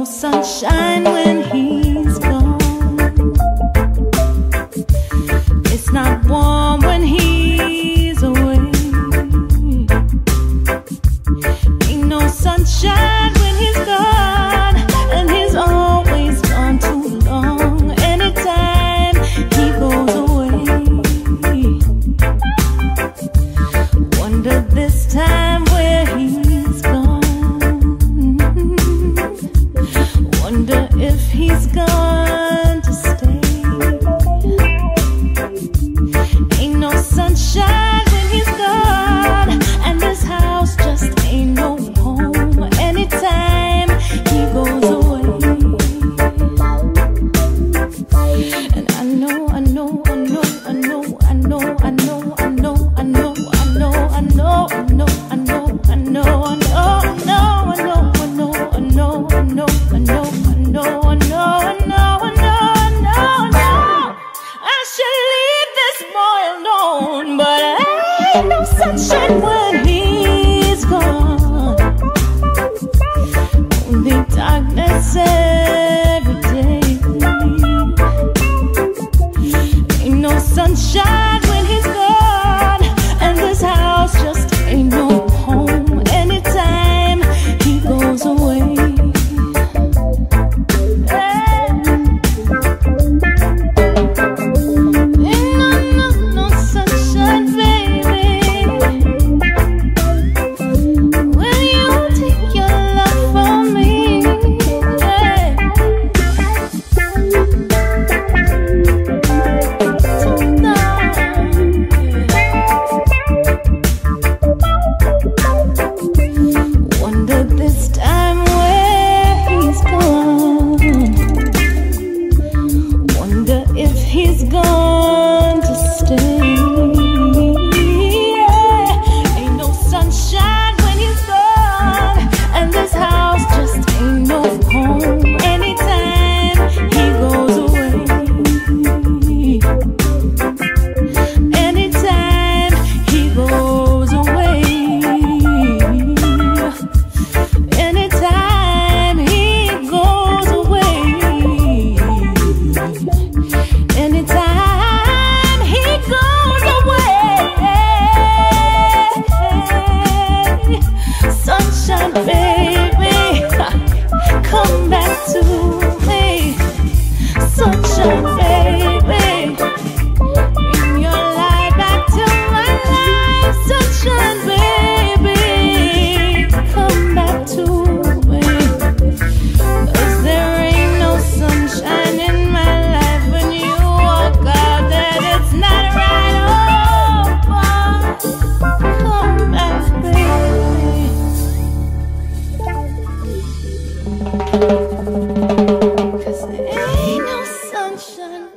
no sunshine when he no sunshine when he's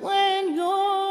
when you're